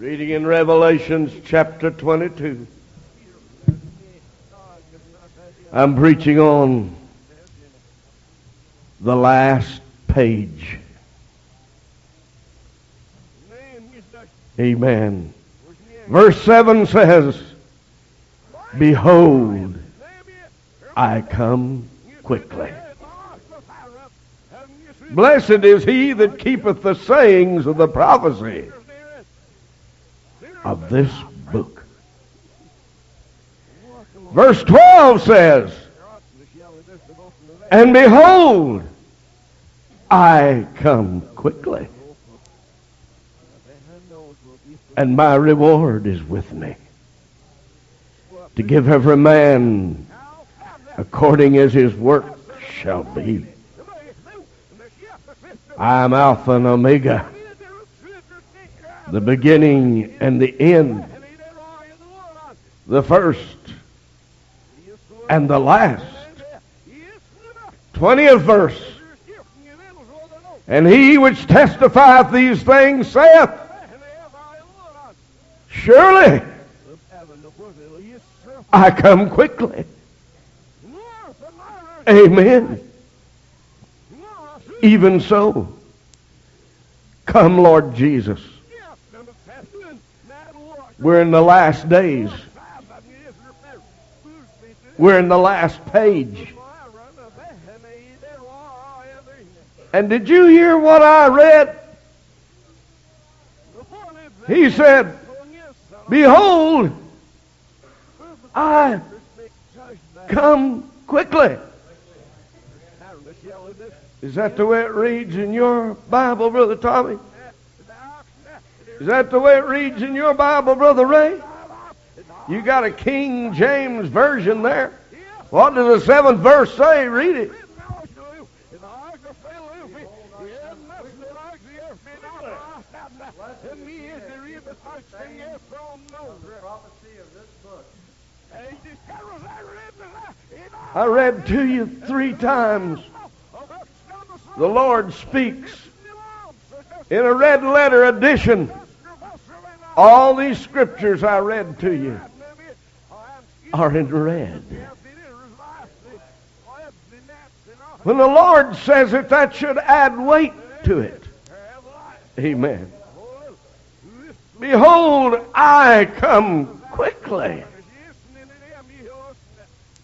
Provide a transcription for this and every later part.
Reading in Revelations chapter 22. I'm preaching on the last page. Amen. Verse 7 says, Behold, I come quickly. Blessed is he that keepeth the sayings of the prophecy of this book. Verse 12 says, And behold, I come quickly, and my reward is with me, to give every man according as his work shall be. I am Alpha and Omega, the beginning and the end, the first and the last. 20th verse. And he which testifieth these things saith, Surely I come quickly. Amen. Even so, come, Lord Jesus. We're in the last days. We're in the last page. And did you hear what I read? He said, Behold, I come quickly. Is that the way it reads in your Bible, Brother Tommy? Is that the way it reads in your Bible, Brother Ray? You got a King James version there. What does the seventh verse say? Read it. I read to you three times. The Lord speaks in a red letter edition. All these scriptures I read to you are in red. When the Lord says it, that should add weight to it. Amen. Behold, I come quickly.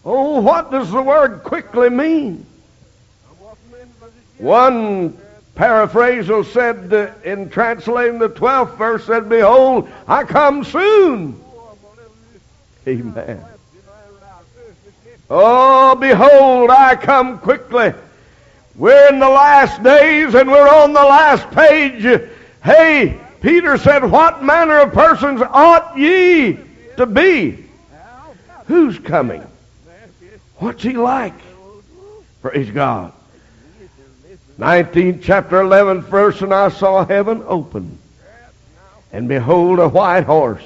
Oh, what does the word quickly mean? One paraphrasal said uh, in translating the 12th verse said, Behold, I come soon. Amen. Oh, behold, I come quickly. We're in the last days and we're on the last page. Hey, Peter said, What manner of persons ought ye to be? Who's coming? What's he like? Praise God. 19th chapter 11 verse, and I saw heaven open, and behold a white horse,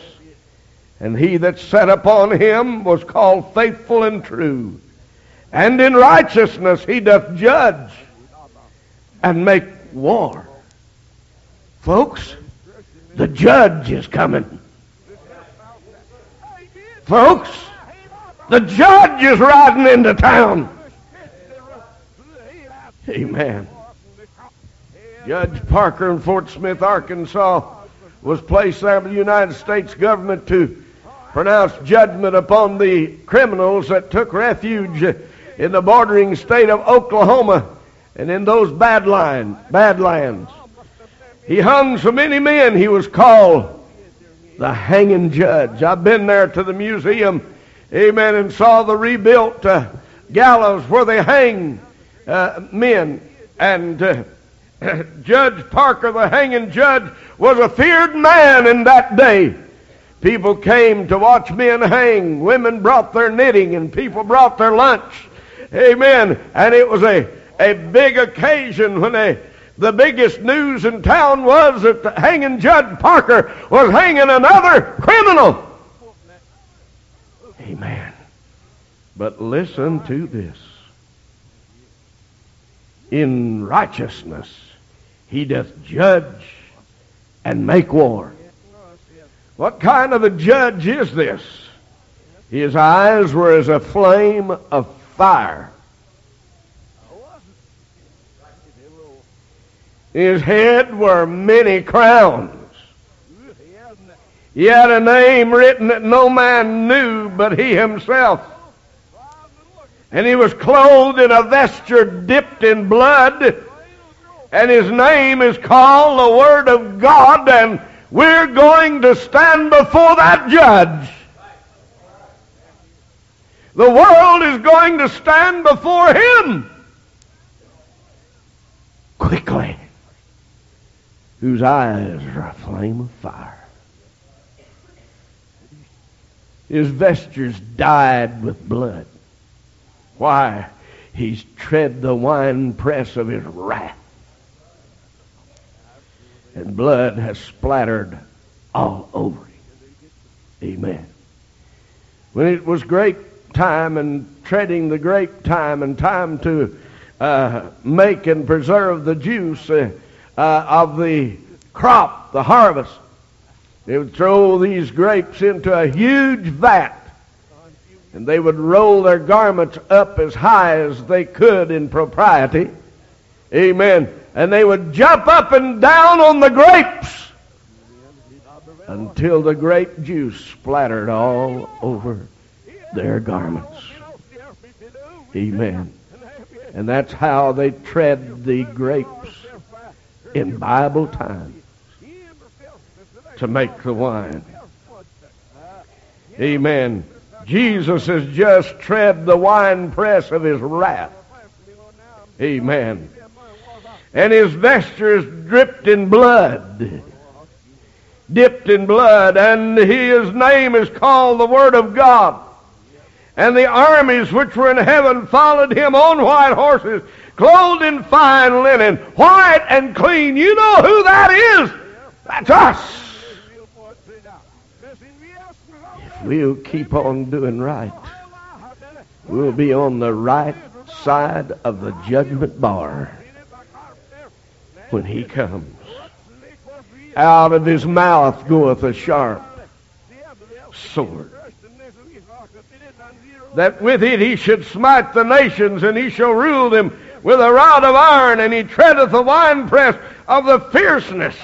and he that sat upon him was called faithful and true, and in righteousness he doth judge and make war. Folks, the judge is coming. Folks, the judge is riding into town. Amen. Judge Parker in Fort Smith, Arkansas, was placed there by the United States government to pronounce judgment upon the criminals that took refuge in the bordering state of Oklahoma and in those bad line, badlands. He hung so many men, he was called the hanging judge. I've been there to the museum, amen, and saw the rebuilt uh, gallows where they hang uh, men. And uh, Judge Parker, the hanging judge, was a feared man in that day. People came to watch men hang. Women brought their knitting and people brought their lunch. Amen. And it was a, a big occasion when they, the biggest news in town was that the hanging Judge Parker was hanging another criminal. Amen. But listen to this. In righteousness he doth judge and make war. What kind of a judge is this? His eyes were as a flame of fire. His head were many crowns. He had a name written that no man knew but he himself. And he was clothed in a vesture dipped in blood. And his name is called the Word of God. And we're going to stand before that judge. The world is going to stand before him. Quickly. Whose eyes are a flame of fire. His vestures dyed with blood. Why? He's tread the winepress of his wrath. And blood has splattered all over him. Amen. When it was grape time and treading the grape time and time to uh, make and preserve the juice uh, uh, of the crop, the harvest, they would throw these grapes into a huge vat and they would roll their garments up as high as they could in propriety. Amen. And they would jump up and down on the grapes until the grape juice splattered all over their garments. Amen. And that's how they tread the grapes in Bible times to make the wine. Amen. Jesus has just tread the winepress of his wrath. Amen. And his vestures dripped in blood. Dipped in blood. And his name is called the Word of God. And the armies which were in heaven followed him on white horses, clothed in fine linen, white and clean. You know who that is? That's us. If we'll keep on doing right, we'll be on the right side of the judgment bar when he comes. Out of his mouth goeth a sharp sword. That with it he should smite the nations, and he shall rule them with a rod of iron, and he treadeth the winepress of the fierceness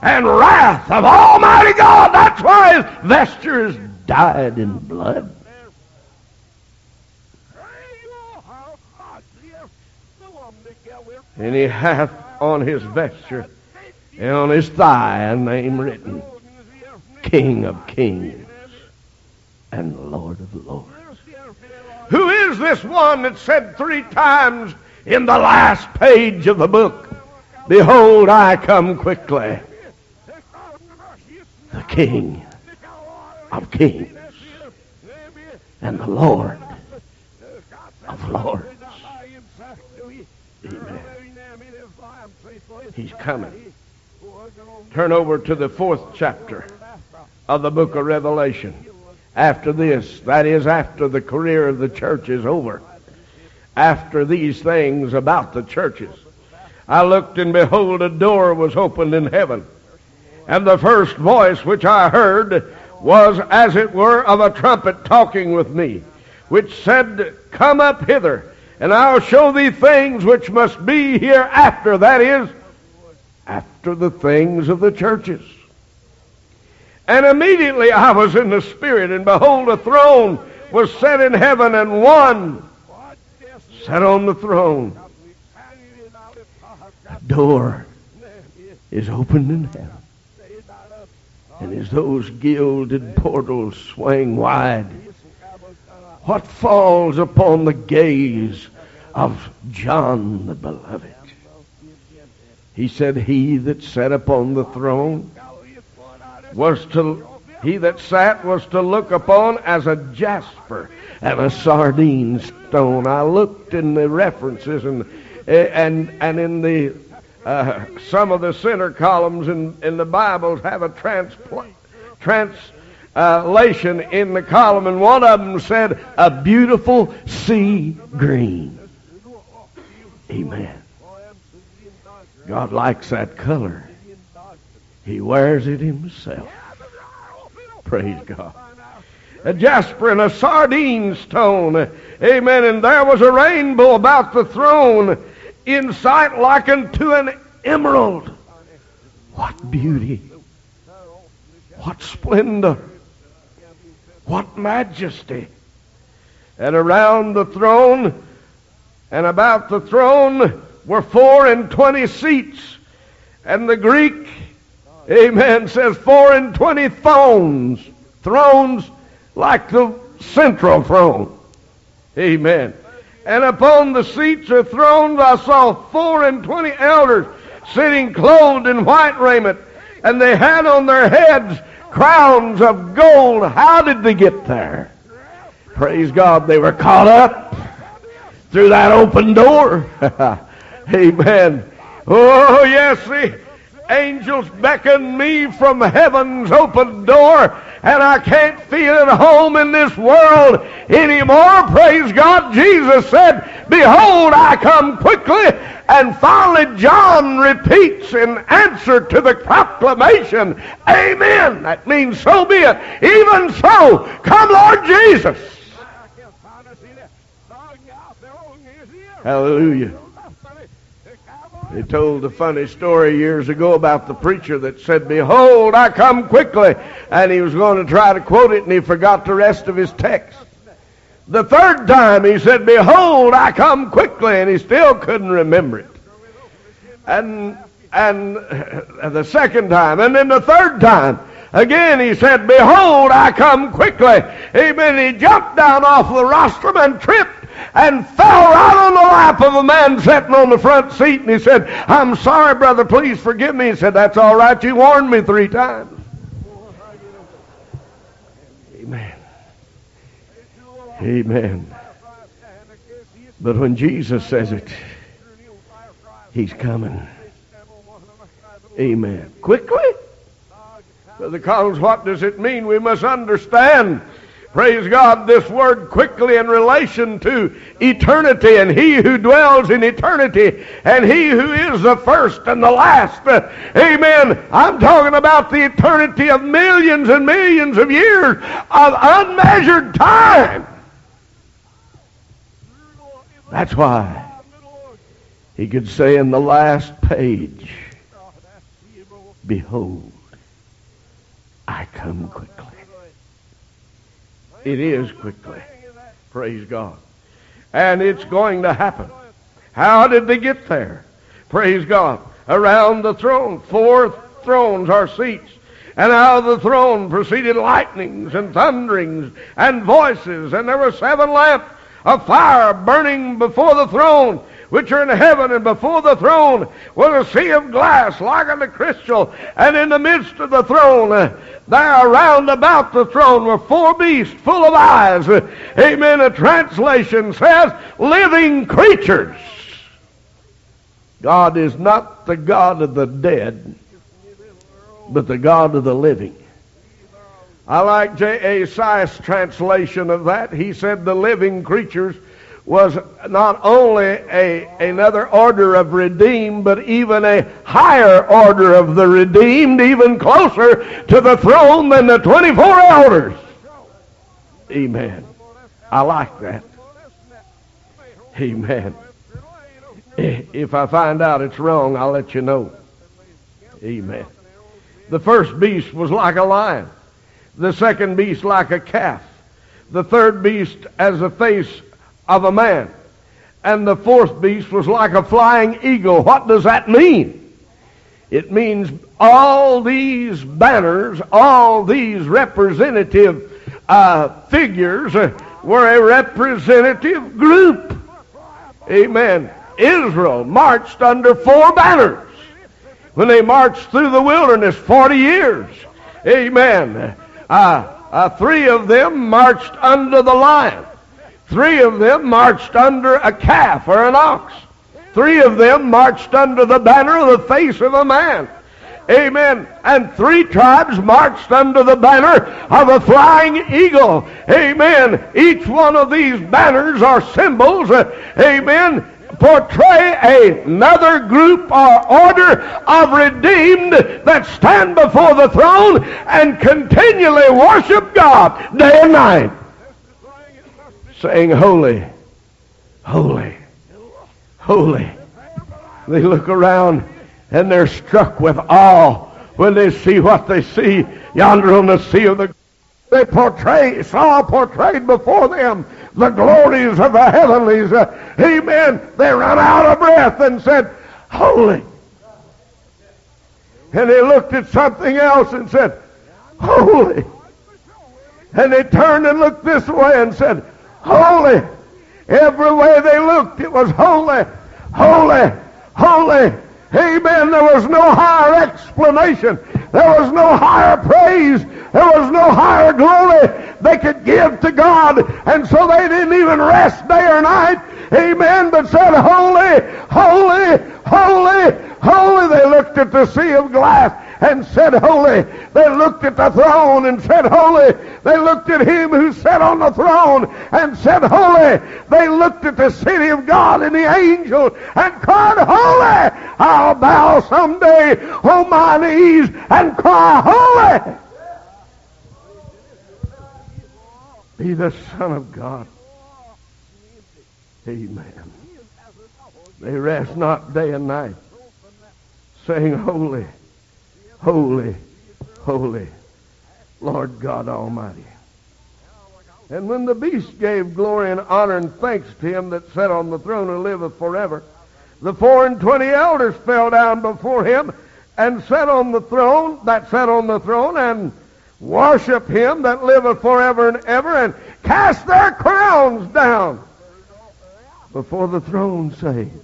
and wrath of Almighty God. That's why his vesture is dyed in blood. And he hath on his vesture and on his thigh a name written, King of Kings and Lord of Lords. Who is this one that said three times in the last page of the book, Behold, I come quickly. The King of kings and the Lord of lords. Amen. He's coming. Turn over to the fourth chapter of the book of Revelation. After this, that is, after the career of the church is over, after these things about the churches, I looked and behold, a door was opened in heaven. And the first voice which I heard was as it were of a trumpet talking with me, which said, Come up hither, and I'll show thee things which must be hereafter, that is, after the things of the churches. And immediately I was in the Spirit, and behold, a throne was set in heaven, and one sat on the throne. A door is opened in heaven. And as those gilded portals swing wide, what falls upon the gaze of John the Beloved? He said, He that sat upon the throne was to, he that sat was to look upon as a jasper and a sardine stone. I looked in the references and, and, and in the uh, some of the center columns in, in the Bibles have a translation in the column, and one of them said, a beautiful sea green. Amen. God likes that color. He wears it himself. Praise God. A jasper and a sardine stone. Amen. And there was a rainbow about the throne in sight like unto an emerald. What beauty. What splendor. What majesty. And around the throne and about the throne were four and twenty seats. And the Greek, amen, says four and twenty thrones. Thrones like the central throne. Amen. And upon the seats or thrones I saw four and twenty elders sitting clothed in white raiment, and they had on their heads crowns of gold. How did they get there? Praise God, they were caught up through that open door. Amen. Oh, yes, the angels beckon me from heaven's open door, and I can't feel at home in this world anymore. Praise God. Jesus said, Behold, I come quickly. And finally, John repeats in answer to the proclamation, Amen. That means so be it. Even so, come Lord Jesus. Hallelujah. They told a funny story years ago about the preacher that said, Behold, I come quickly. And he was going to try to quote it and he forgot the rest of his text. The third time he said, Behold, I come quickly. And he still couldn't remember it. And, and the second time. And then the third time. Again he said, Behold, I come quickly. Amen. He jumped down off the rostrum and tripped and fell right on the lap of a man sitting on the front seat. And he said, I'm sorry, brother, please forgive me. He said, That's all right. You warned me three times. Amen. Amen. But when Jesus says it, He's coming. Amen. Quickly? Brother Collins, what does it mean? We must understand Praise God, this word quickly in relation to eternity and he who dwells in eternity and he who is the first and the last. Amen. I'm talking about the eternity of millions and millions of years of unmeasured time. That's why he could say in the last page, Behold, I come quickly. It is quickly. Praise God. And it's going to happen. How did they get there? Praise God. Around the throne, four thrones are seats. And out of the throne proceeded lightnings and thunderings and voices. And there were seven lamps of fire burning before the throne which are in heaven, and before the throne was a sea of glass like unto crystal, and in the midst of the throne, uh, there round about the throne were four beasts full of eyes. Uh, amen. A translation says, living creatures. God is not the God of the dead, but the God of the living. I like J.A. Seiss' translation of that. He said the living creatures was not only a, another order of redeemed, but even a higher order of the redeemed, even closer to the throne than the 24 elders. Amen. I like that. Amen. If I find out it's wrong, I'll let you know. Amen. The first beast was like a lion. The second beast like a calf. The third beast as a face of a man. And the fourth beast was like a flying eagle. What does that mean? It means all these banners, all these representative uh, figures uh, were a representative group. Amen. Israel marched under four banners when they marched through the wilderness 40 years. Amen. Uh, uh, three of them marched under the lion. Three of them marched under a calf or an ox. Three of them marched under the banner of the face of a man. Amen. And three tribes marched under the banner of a flying eagle. Amen. Each one of these banners are symbols. Amen portray another group or order of redeemed that stand before the throne and continually worship God day and night, saying, Holy, holy, holy. They look around and they're struck with awe when they see what they see yonder on the sea of the they portray saw portrayed before them the glories of the heavenlies. Uh, amen. They run out of breath and said, Holy. And they looked at something else and said, Holy. And they turned and looked this way and said, Holy. Every way they looked, it was holy, holy, holy. Amen. There was no higher explanation. There was no higher praise. There was no higher glory they could give to God. And so they didn't even rest day or night. Amen. But said, Holy, holy, holy, holy. They looked at the sea of glass and said, Holy. They looked at the throne and said, Holy. They looked at him who sat on the throne and said, Holy. They looked at the city of God and the angels and cried, Holy. I'll bow someday on my knees and cry, Holy. Be the Son of God. Amen. They rest not day and night, saying, Holy, holy, holy, Lord God Almighty. And when the beast gave glory and honor and thanks to him that sat on the throne and liveth forever, the four and twenty elders fell down before him and sat on the throne, that sat on the throne, and worship him that liveth forever and ever, and cast their crowns down before the throne, saying,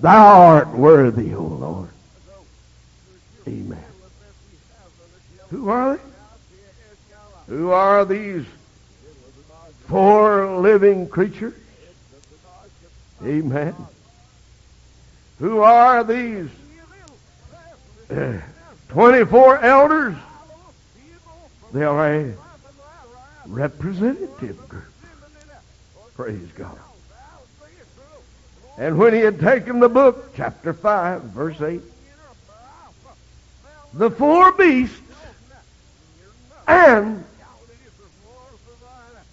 Thou art worthy, O Lord. Amen. Who are they? Who are these four living creatures? Amen. Who are these uh, 24 elders? They are a representative group. Praise God. And when he had taken the book, chapter 5, verse 8, the four beasts and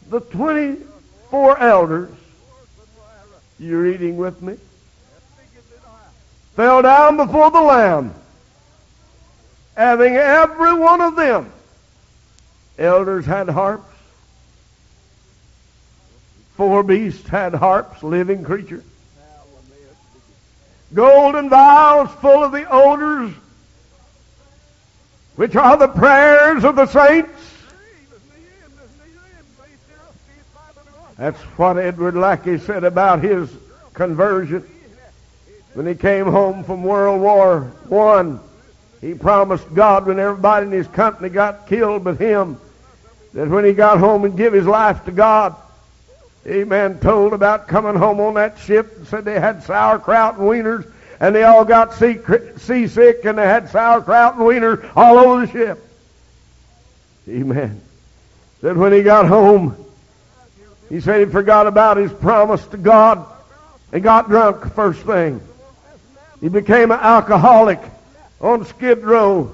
the 24 elders, you reading with me? Fell down before the Lamb, having every one of them. Elders had harps. Four beasts had harps, living creatures. Golden vials full of the odors which are the prayers of the saints. That's what Edward Lackey said about his conversion. When he came home from World War One, he promised God when everybody in his company got killed but him, that when he got home and give his life to God, Amen, told about coming home on that ship and said they had sauerkraut and wieners and they all got seasick and they had sauerkraut and wiener all over the ship. Amen. Said when he got home, he said he forgot about his promise to God and got drunk first thing. He became an alcoholic on Skid Row.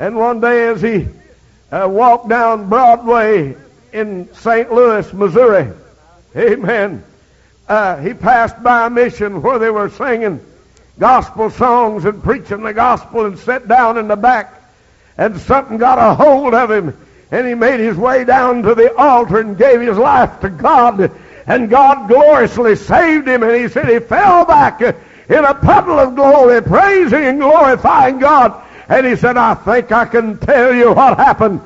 And one day as he uh, walked down Broadway in St. Louis, Missouri, amen, uh, he passed by a mission where they were singing gospel songs and preaching the gospel and sat down in the back and something got a hold of him and he made his way down to the altar and gave his life to God and God gloriously saved him and he said he fell back in a puddle of glory praising and glorifying God. And he said I think I can tell you what happened.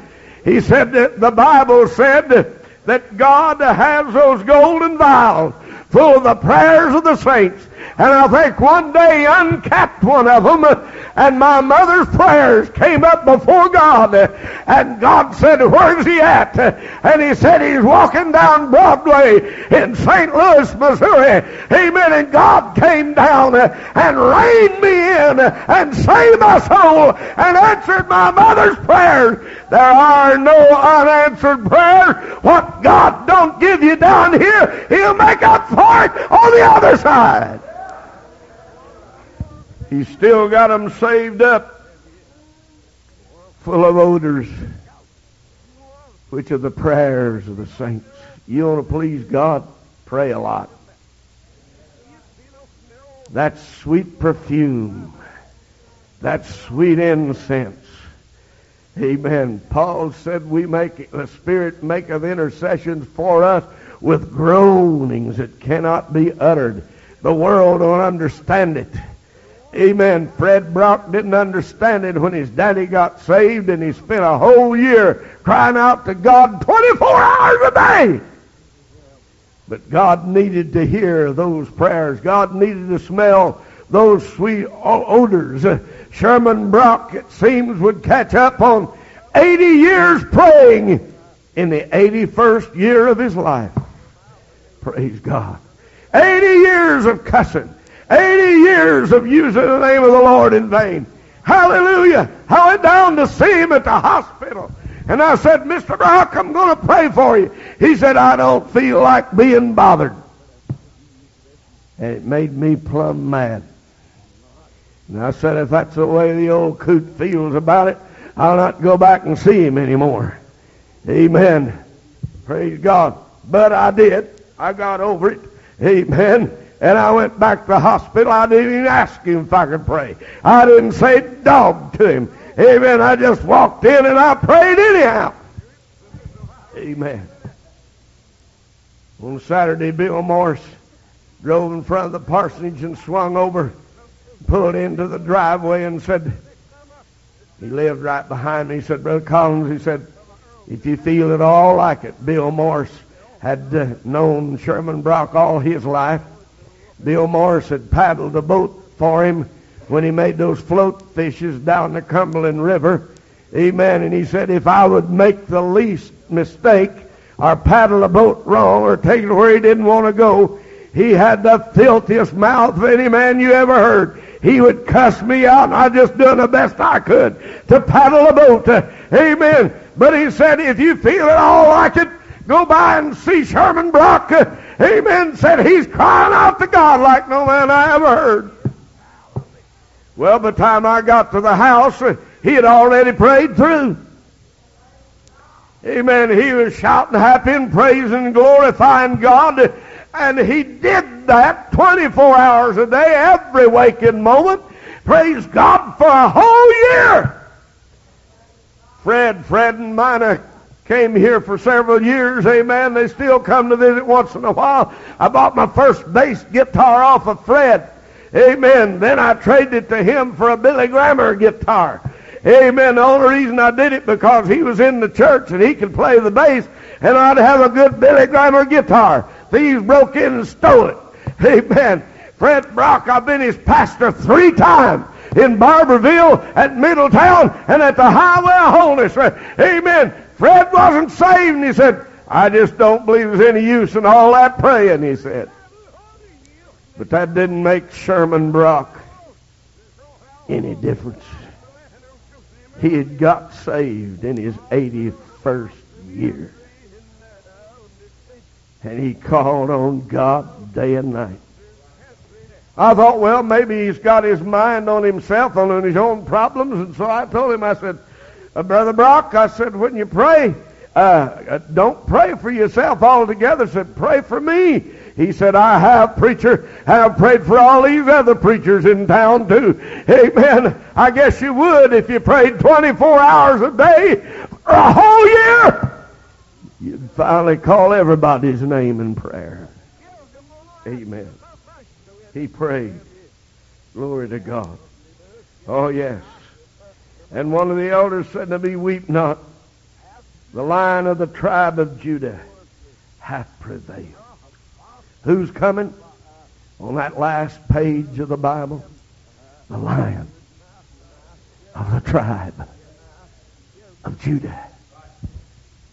He said that the Bible said that God has those golden vials full of the prayers of the saints And I think one day uncapped one of them, and my mother's prayers came up before God. And God said, Where's he at? And he said, He's walking down Broadway in St. Louis, Missouri. Amen. And God came down and reined me in and saved my soul and answered my mother's prayers. There are no unanswered prayers. What God don't give you down here, He'll make up for it on the other side. He's still got them saved up, full of odors, which are the prayers of the saints. You want to please God? Pray a lot. That sweet perfume, that sweet incense. Amen. Paul said we make, the Spirit maketh intercessions for us with groanings that cannot be uttered. The world don't understand it. Amen. Fred Brock didn't understand it when his daddy got saved and he spent a whole year crying out to God 24 hours a day. But God needed to hear those prayers. God needed to smell those sweet odors. Sherman Brock, it seems, would catch up on 80 years praying in the 81st year of his life. Praise God. 80 years of cussing. 80 years of using the name of the Lord in vain. Hallelujah. I went down to see him at the hospital. And I said, Mr. Brock, I'm going to pray for you. He said, I don't feel like being bothered. And it made me plumb mad. And I said, if that's the way the old coot feels about it, I'll not go back and see him anymore. Amen. Praise God. But I did. I got over it. Amen. And I went back to the hospital. I didn't even ask him if I could pray. I didn't say dog to him. Amen. I just walked in and I prayed anyhow. Amen. On Saturday, Bill Morris drove in front of the parsonage and swung over, pulled into the driveway and said, he lived right behind me. He said, Brother Collins, he said, if you feel at all like it, Bill Morris had uh, known Sherman Brock all his life. Bill Morris had paddled a boat for him when he made those float fishes down the Cumberland River. Amen. And he said, if I would make the least mistake or paddle a boat wrong or take it where he didn't want to go, he had the filthiest mouth of any man you ever heard. He would cuss me out, and I just done the best I could to paddle a boat. Amen. But he said, if you feel at all like it, go by and see Sherman Brock. Amen. Said he's crying out to God like no man I ever heard. Well, by the time I got to the house, he had already prayed through. Amen. He was shouting happy and praising and glorifying God. And he did that 24 hours a day, every waking moment. Praise God for a whole year. Fred, Fred and Mina came here for several years, amen. They still come to visit once in a while. I bought my first bass guitar off of Fred. Amen. Then I traded it to him for a Billy Grammer guitar. Amen. The only reason I did it because he was in the church and he could play the bass and I'd have a good Billy Grammer guitar. Thieves broke in and stole it. Amen. Fred Brock, I've been his pastor three times in Barbourville, at Middletown, and at the Highway of Holiness. Amen. Fred wasn't saved, and he said, I just don't believe there's any use in all that praying, he said. But that didn't make Sherman Brock any difference. He had got saved in his 81st year. And he called on God day and night. I thought, well, maybe he's got his mind on himself and on his own problems. And so I told him, I said, uh, Brother Brock, I said, when you pray, uh, uh don't pray for yourself altogether. I said, pray for me. He said, I have, preacher, have prayed for all these other preachers in town too. Amen. I guess you would if you prayed 24 hours a day for a whole year. You'd finally call everybody's name in prayer. Amen. He prayed. Glory to God. Oh, yes. And one of the elders said to me, Weep not. The lion of the tribe of Judah hath prevailed. Who's coming? on that last page of the Bible, the lion of the tribe of Judah.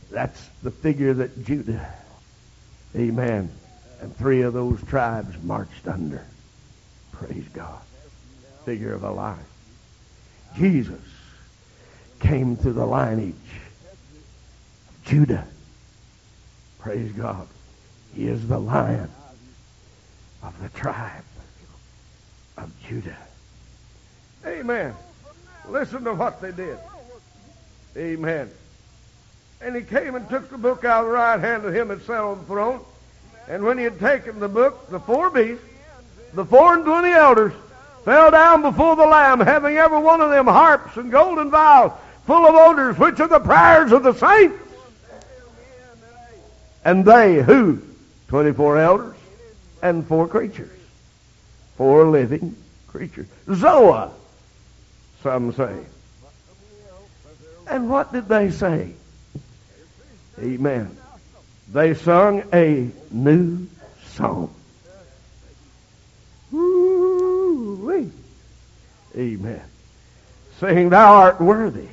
That's the figure that Judah, amen, and three of those tribes marched under. Praise God. Figure of a lion. Jesus came through the lineage of Judah. Praise God. He is the lion of the tribe of Judah. Amen. Listen to what they did. Amen. And he came and took the book out of the right hand of him that sat on the throne. And when he had taken the book, the four beasts, the four and twenty elders, fell down before the Lamb, having every one of them harps and golden vials full of odors, which are the prayers of the saints. And they, who? Twenty-four elders and four creatures. Four living creatures. Zoa, some say. And what did they say? Amen. They sung a new song. Woo-wee. Amen. Saying, Thou art worthy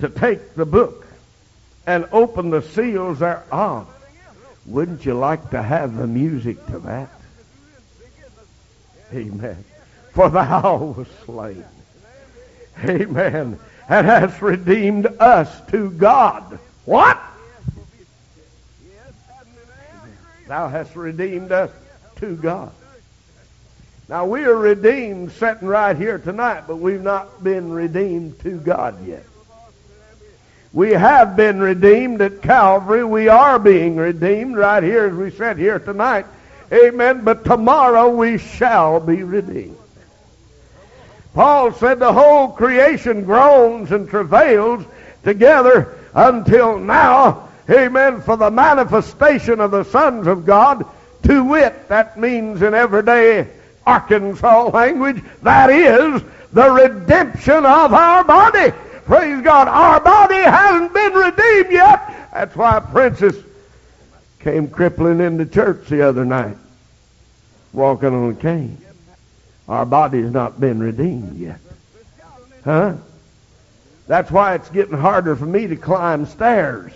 to take the book and open the seals thereof. Wouldn't you like to have the music to that? Amen. For thou was slain. Amen. And hast redeemed us to God. What? Thou hast redeemed us to God. Now we are redeemed sitting right here tonight, but we've not been redeemed to God yet. We have been redeemed at Calvary. We are being redeemed right here as we sit here tonight. Amen. But tomorrow we shall be redeemed. Paul said the whole creation groans and travails together until now. Amen. For the manifestation of the sons of God, to wit, that means in everyday Arkansas language, that is the redemption of our body. Praise God. Our body hasn't been redeemed yet. That's why Princess came crippling into church the other night, walking on a cane. Our body has not been redeemed yet. Huh? That's why it's getting harder for me to climb stairs.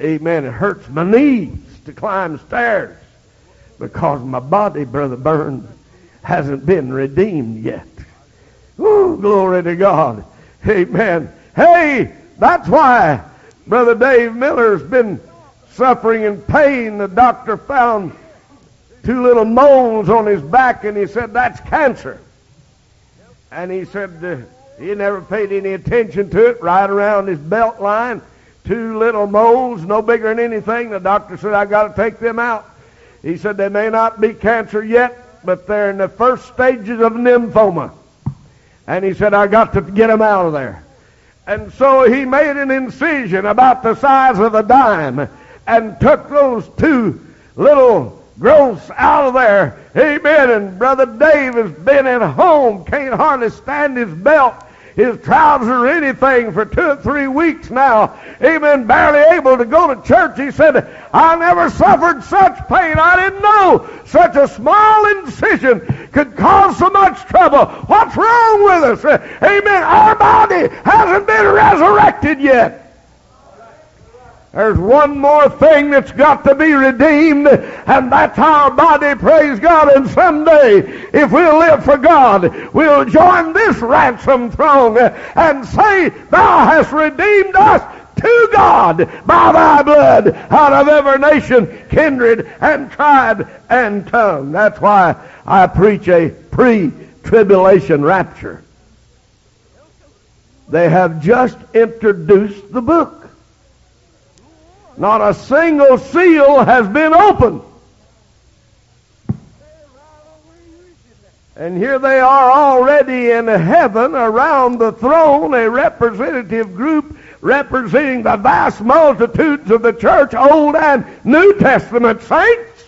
Amen. It hurts my knees to climb stairs because my body, Brother Burns, hasn't been redeemed yet. Ooh, glory to God. Amen. Hey, that's why Brother Dave Miller's been suffering in pain. The doctor found two little moles on his back and he said, that's cancer. And he said uh, he never paid any attention to it, right around his belt line. Two little moles, no bigger than anything. The doctor said, I got to take them out. He said, they may not be cancer yet, but they're in the first stages of lymphoma. And he said, I got to get him out of there. And so he made an incision about the size of a dime and took those two little growths out of there. Amen. And Brother Dave has been at home, can't hardly stand his belt his trousers or anything for two or three weeks now. Amen. Barely able to go to church. He said, I never suffered such pain. I didn't know such a small incision could cause so much trouble. What's wrong with us? Amen. Our body hasn't been resurrected yet. There's one more thing that's got to be redeemed, and that's our body, praise God. And someday, if we'll live for God, we'll join this ransom throne and say, Thou hast redeemed us to God by thy blood out of every nation, kindred, and tribe, and tongue. That's why I preach a pre-tribulation rapture. They have just introduced the book. Not a single seal has been opened. And here they are already in heaven around the throne, a representative group representing the vast multitudes of the church, Old and New Testament saints,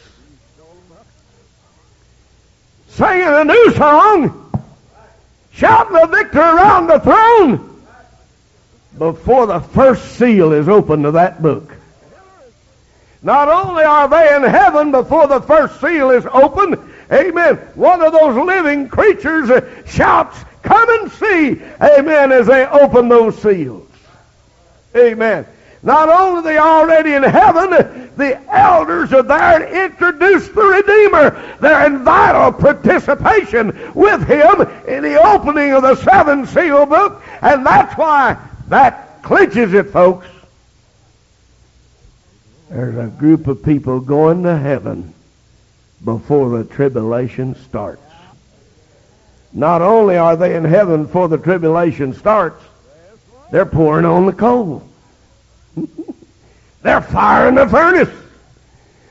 singing a new song, shouting the victory around the throne before the first seal is opened to that book. Not only are they in heaven before the first seal is opened, amen, one of those living creatures shouts, Come and see, amen, as they open those seals. Amen. Not only are they already in heaven, the elders are there to introduce the Redeemer. They're in vital participation with him in the opening of the seven seal book, and that's why that clinches it, folks. There's a group of people going to heaven before the tribulation starts. Not only are they in heaven before the tribulation starts, they're pouring on the coal. they're firing the furnace.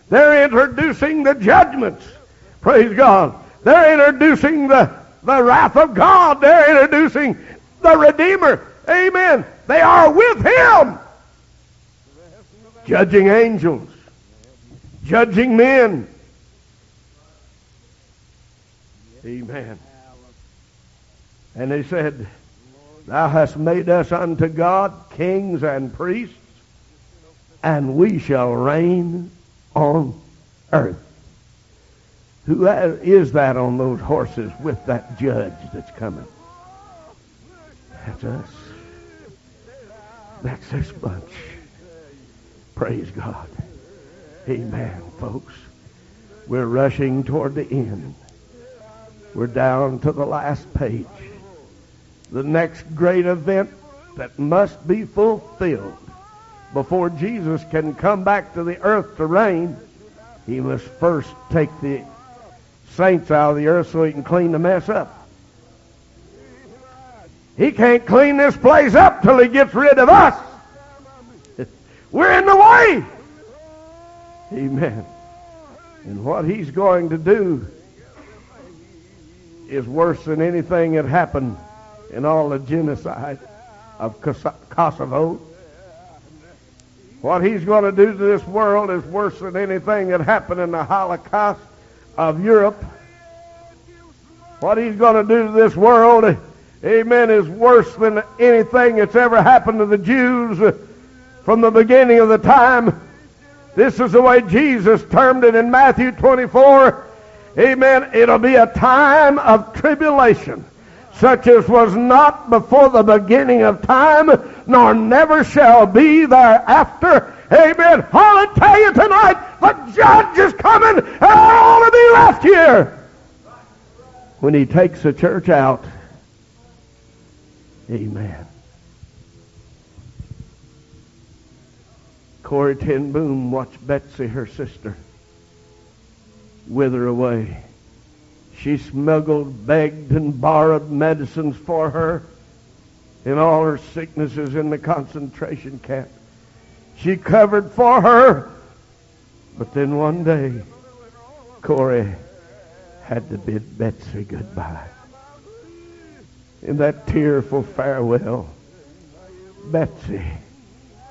They're introducing the judgments. Praise God. They're introducing the, the wrath of God. They're introducing the Redeemer. Amen. They are with Him. Judging angels. Judging men. Amen. And they said, Thou hast made us unto God kings and priests, and we shall reign on earth. Who is that on those horses with that judge that's coming? That's us. That's this bunch. Praise God. Amen, folks. We're rushing toward the end. We're down to the last page. The next great event that must be fulfilled before Jesus can come back to the earth to reign, he must first take the saints out of the earth so he can clean the mess up. He can't clean this place up till he gets rid of us. We're in the way. Amen. And what he's going to do is worse than anything that happened in all the genocide of Kosovo. What he's going to do to this world is worse than anything that happened in the Holocaust of Europe. What he's going to do to this world amen, is worse than anything that's ever happened to the Jews from the beginning of the time. This is the way Jesus termed it in Matthew 24. Amen. It'll be a time of tribulation, such as was not before the beginning of time, nor never shall be thereafter. Amen. I'll tell you tonight, the judge is coming, and all to be left here. When he takes the church out, Amen. Corrie ten Boom watched Betsy, her sister, wither away. She smuggled, begged, and borrowed medicines for her in all her sicknesses in the concentration camp. She covered for her. But then one day, Corrie had to bid Betsy goodbye in that tearful farewell, Betsy,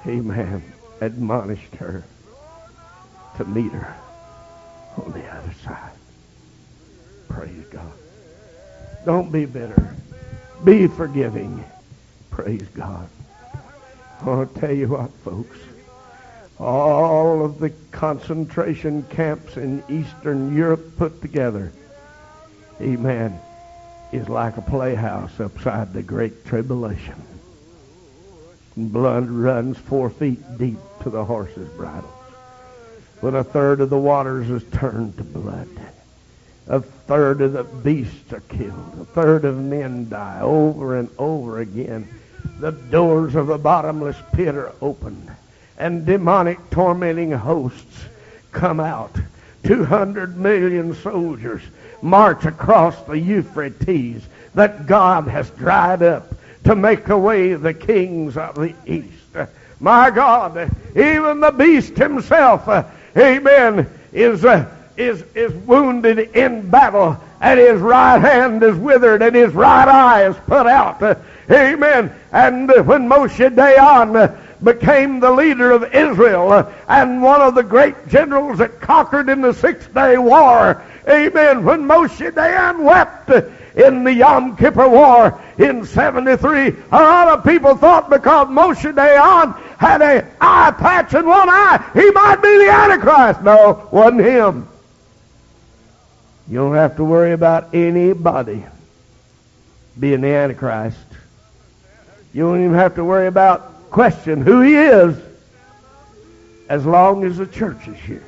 amen, admonished her to meet her on the other side. Praise God. Don't be bitter. Be forgiving. Praise God. I'll tell you what, folks. All of the concentration camps in Eastern Europe put together. Amen is like a playhouse upside the great tribulation. Blood runs four feet deep to the horses' bridles. When a third of the waters is turned to blood, a third of the beasts are killed, a third of men die over and over again. The doors of the bottomless pit are opened, and demonic tormenting hosts come out. 200 million soldiers march across the Euphrates that God has dried up to make away the kings of the east. My God, even the beast himself, amen, is, uh, is, is wounded in battle, and his right hand is withered, and his right eye is put out. Amen. And when Moshe Dayan became the leader of Israel and one of the great generals that conquered in the Six Day War, Amen. When Moshe Dayan wept in the Yom Kippur War in 73, a lot of people thought because Moshe Dayan had an eye patch in one eye, he might be the Antichrist. No, wasn't him. You don't have to worry about anybody being the Antichrist. You don't even have to worry about question who he is as long as the church is here.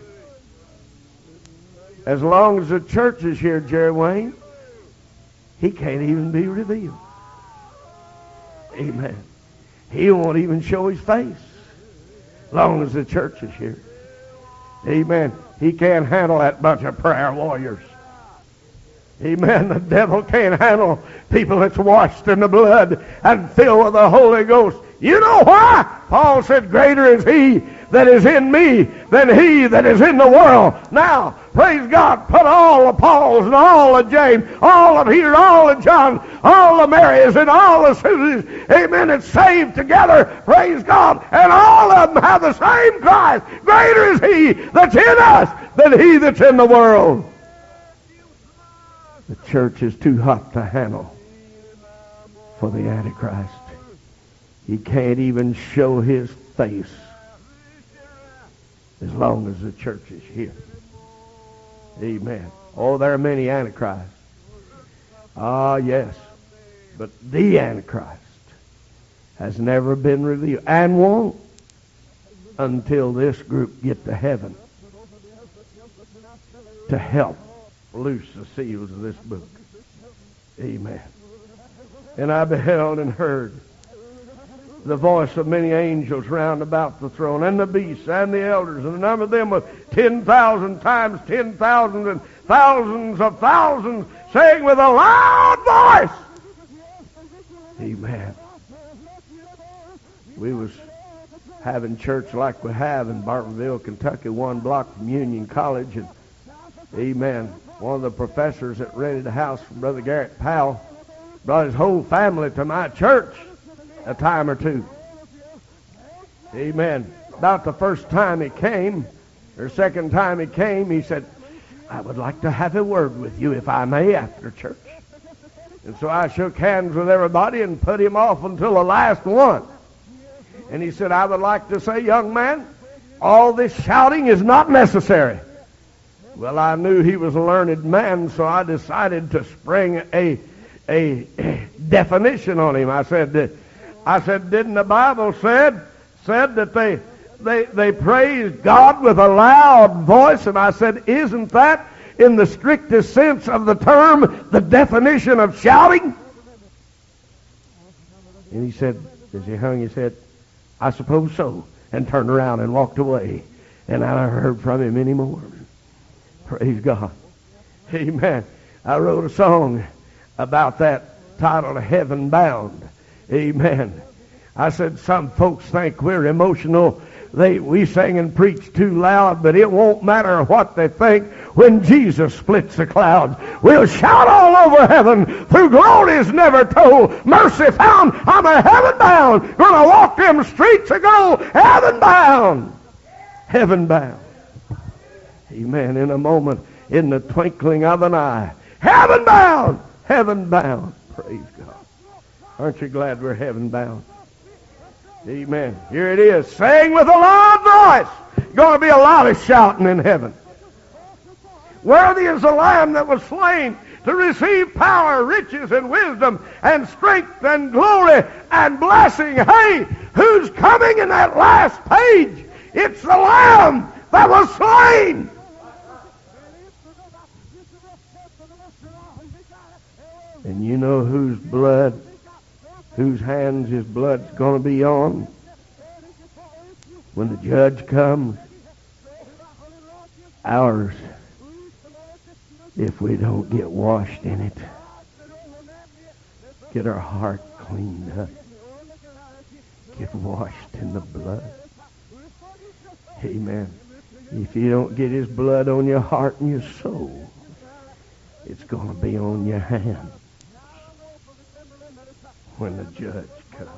As long as the church is here, Jerry Wayne, he can't even be revealed. Amen. He won't even show his face long as the church is here. Amen. He can't handle that bunch of prayer warriors. Amen. The devil can't handle people that's washed in the blood and filled with the Holy Ghost. You know why? Paul said, Greater is he that is in me than he that is in the world. Now, praise God, put all the Pauls and all the James, all of Peter, all of John, all the Marys and all the Susans, amen, and saved together, praise God, and all of them have the same Christ. Greater is he that's in us than he that's in the world. The church is too hot to handle for the Antichrist. He can't even show his face as long as the church is here. Amen. Oh, there are many antichrists. Ah, yes. But the Antichrist has never been revealed and won't until this group get to heaven to help loose the seals of this book. Amen. And I beheld and heard the voice of many angels round about the throne, and the beasts, and the elders, and the number of them was ten thousand times ten thousand, and thousands of thousands, saying with a loud voice, Amen. We was having church like we have in Barbourville, Kentucky, one block from Union College, and Amen. One of the professors that rented a house from Brother Garrett Powell brought his whole family to my church a time or two. Amen. About the first time he came, or second time he came, he said, I would like to have a word with you, if I may, after church. And so I shook hands with everybody and put him off until the last one. And he said, I would like to say, young man, all this shouting is not necessary. Well, I knew he was a learned man, so I decided to spring a, a definition on him. I said, I said, didn't the Bible said said that they they they praised God with a loud voice? And I said, isn't that in the strictest sense of the term the definition of shouting? And he said, as he hung his head, I suppose so, and turned around and walked away. And I never heard from him anymore. Praise God. Amen. I wrote a song about that titled Heaven Bound. Amen. I said, some folks think we're emotional. They, we sing and preach too loud, but it won't matter what they think when Jesus splits the clouds. We'll shout all over heaven through glories never told. Mercy found. I'm a heaven bound. Gonna walk them streets of gold. Heaven bound. Heaven bound. Amen. In a moment, in the twinkling of an eye. Heaven bound. Heaven bound. Praise God. Aren't you glad we're heaven bound? Amen. Here it is. Saying with a loud voice. Going to be a lot of shouting in heaven. Worthy is the Lamb that was slain to receive power, riches, and wisdom, and strength, and glory, and blessing. Hey, who's coming in that last page? It's the Lamb that was slain. And you know whose blood whose hands his blood's going to be on when the judge comes. Ours, if we don't get washed in it, get our heart cleaned up, get washed in the blood. Amen. If you don't get his blood on your heart and your soul, it's going to be on your hands when the judge comes.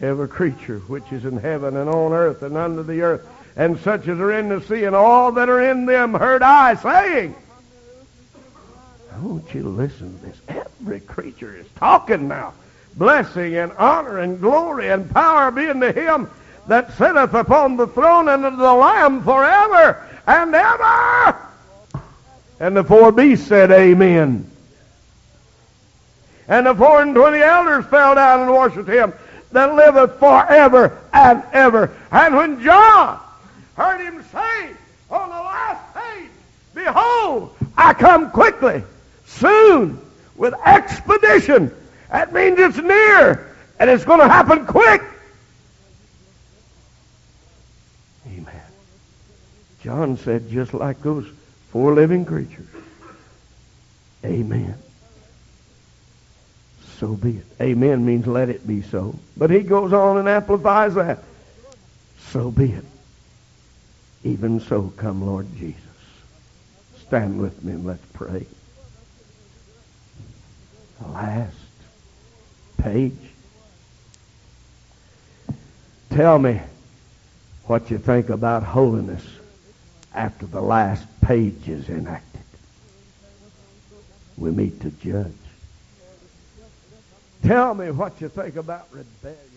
Every creature which is in heaven and on earth and under the earth, and such as are in the sea, and all that are in them, heard I saying. I want you to listen to this. Every creature is talking now. Blessing and honor and glory and power be unto him that sitteth upon the throne and to the Lamb forever and ever. And the four beasts said, Amen. And the four and twenty elders fell down and worshipped him that liveth forever and ever. And when John heard him say on the last page, Behold, I come quickly, soon, with expedition. That means it's near, and it's going to happen quick. Amen. John said, just like those four living creatures. Amen. So be it. Amen means let it be so. But he goes on and amplifies that. So be it. Even so, come Lord Jesus. Stand with me and let's pray. The last page. Tell me what you think about holiness after the last page is enacted. We meet to judge. Tell me what you think about rebellion.